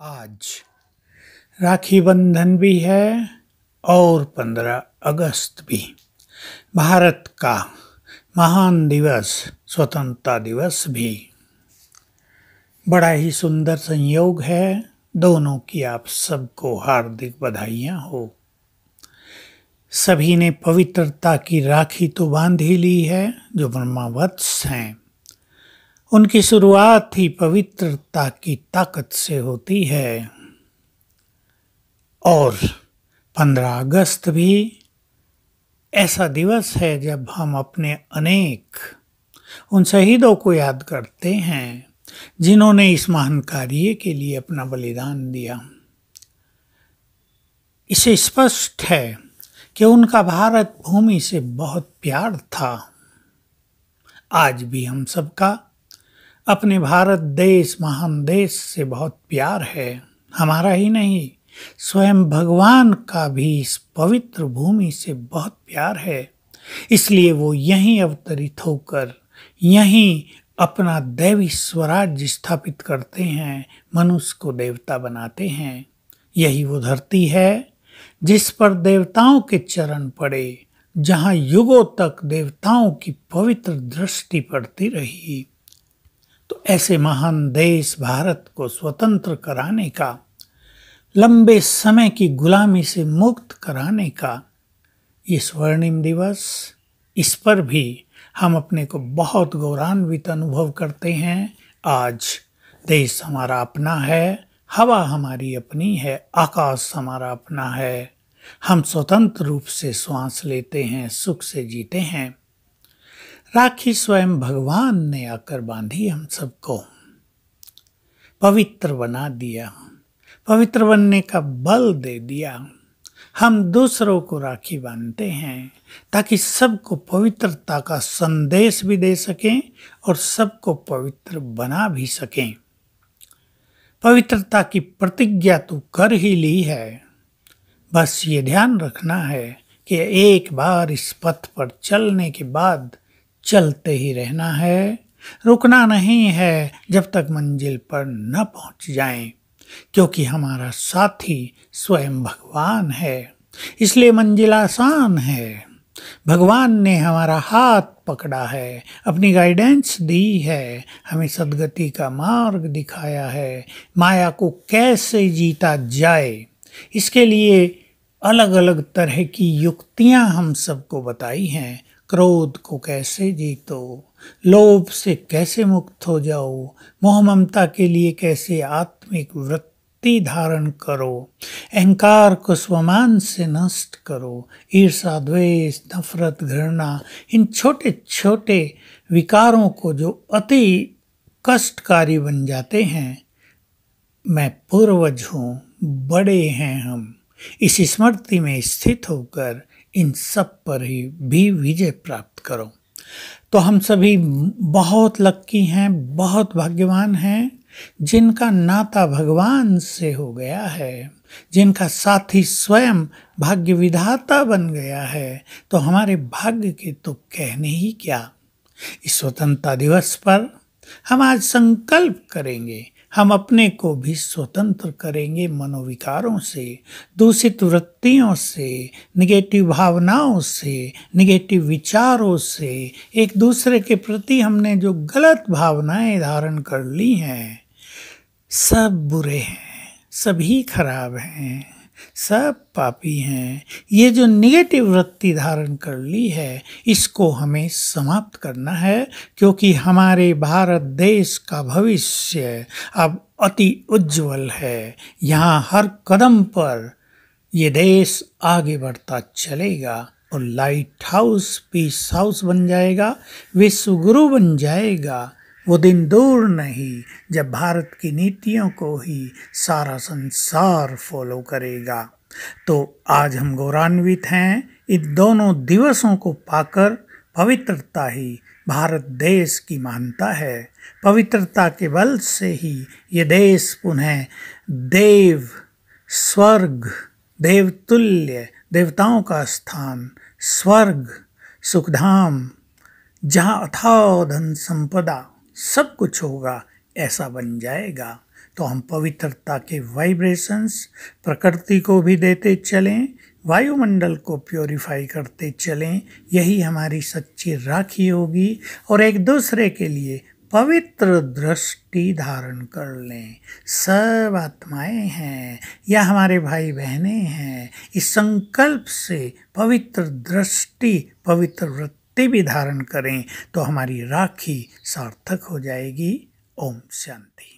आज राखी बंधन भी है और पंद्रह अगस्त भी। भारत का महान दिवस, स्वतंत्रता दिवस भी। बड़ा ही सुंदर संयोग है दोनों की आप सबको हार्दिक बधाइयाँ हो। सभी ने पवित्रता की राखी तो बाँध ही ली है, जो ब्रह्मावत्स हैं। उनकी शुरुआत ही पवित्रता की ताकत से होती है। और 15 अगस्त भी ऐसा दिवस है जब हम अपने अनेक, उन शहीदों को याद करते हैं, जिन्होंने इस महान कार्य के लिए अपना बलिदान दिया। इसे स्पष्ट है कि उनका भारत भूमि से बहुत प्यार था। आज भी हम सबका अपने भारत देश, महान देश से बहुत प्यार है। हमारा ही नहीं, स्वयं भगवान का भी इस पवित्र भूमि से बहुत प्यार है। इसलिए वो यहीं अवतरित होकर, यहीं अपना दैवी स्वराज्य स्थापित करते हैं, मनुष्य को देवता बनाते हैं। यही वो धरती है, जिस पर देवताओं के चरण पड़े, जहाँ युगों तक देवताओं की पवित्र दृष्टि पड़ती रही। तो ऐसे महान देश भारत को स्वतंत्र कराने का, लंबे समय की गुलामी से मुक्त कराने का, ये स्वर्णिम दिवस, इस पर भी हम अपने को बहुत गौरवान्वित अनुभव करते हैं। आज देश हमारा अपना है, हवा हमारी अपनी है, आकाश हमारा अपना है। हम स्वतंत्र रूप से श्वास लेते हैं, सुख से जीते हैं। राखी स्वयं भगवान ने आकर बांधी हम सबको। पवित्र बना दिया। पवित्र बनने का बल दे दिया। हम दूसरों को राखी बांधते हैं ताकि सबको पवित्रता का संदेश भी दे सकें और सबको पवित्र बना भी सकें। पवित्रता की प्रतिज्ञा तो कर ही ली है। बस ये ध्यान रखना है कि एक बार इस पथ पर चलने के बाद चलते ही रहना है। रुकना नहीं है जब तक मंजिल पर न पहुँच जाएँ, क्योंकि हमारा साथी स्वयं भगवान है। इसलिए मंजिल आसान है। भगवान ने हमारा हाथ पकड़ा है, अपनी गाइडेंस दी है, हमें सदगति का मार्ग दिखाया है। माया को कैसे जीता जाए, इसके लिए अलग अलग तरह की युक्तियाँ हम सबको बताई हैं। क्रोध को कैसे जीतो? लोभ से कैसे मुक्त हो जाओ? मोह ममता के लिए कैसे आत्मिक वृत्ति धारण करो? अहंकार को स्वमान से नष्ट करो। ईर्षा, द्वेष, नफरत, घृणा, इन छोटे छोटे विकारों को जो अति कष्टकारी बन जाते हैं, मैं पूर्वज हूँ, बड़े हैं हम। इस स्मृति में स्थित होकर इन सब पर ही भी विजय प्राप्त करो। तो हम सभी बहुत लक्की हैं, बहुत भाग्यवान हैं, जिनका नाता भगवान से हो गया है, जिनका साथी स्वयं भाग्य विधाता बन गया है तो हमारे भाग्य के तो कहने ही क्या। इस स्वतंत्रता दिवस पर हम आज संकल्प करेंगे हम अपने को भी स्वतंत्र करेंगे मनोविकारों से, दूषित वृत्तियों से निगेटिव भावनाओं से निगेटिव विचारों से। एक दूसरे के प्रति हमने जो गलत भावनाएँ धारण कर ली हैं, सब बुरे हैं, सभी खराब हैं। सब पापी हैं। ये जो निगेटिव वृत्ति धारण कर ली है, इसको हमें समाप्त करना है, क्योंकि हमारे भारत देश का भविष्य अब अति उज्जवल है। यहाँ हर कदम पर ये देश आगे बढ़ता चलेगा और लाइट हाउस पीस हाउस बन जाएगा विश्व गुरु बन जाएगा। वो दिन दूर नहीं, जब भारत की नीतियों को ही सारा संसार फॉलो करेगा। तो आज हम गौरवान्वित हैं, इन दोनों दिवसों को पाकर पवित्रता ही भारत देश की मानता है। पवित्रता के बल से ही ये देश पुनः देव, स्वर्ग, देवतुल्य, देवताओं का स्थान, स्वर्ग, सुखधाम, जहाँ अथाव धन संपदा सब कुछ होगा, ऐसा बन जाएगा। तो हम पवित्रता के वाइब्रेशंस प्रकृति को भी देते चलें, वायुमंडल को प्योरीफाई करते चलें, यही हमारी सच्ची राखी होगी और एक दूसरे के लिए पवित्र दृष्टि धारण कर लें। सब आत्माएँ हैं, या हमारे भाई बहनें हैं, इस संकल्प से पवित्र दृष्टि, पवित्र वृत्ति भी धारण करें तो हमारी राखी सार्थक हो जाएगी। ओम शांति।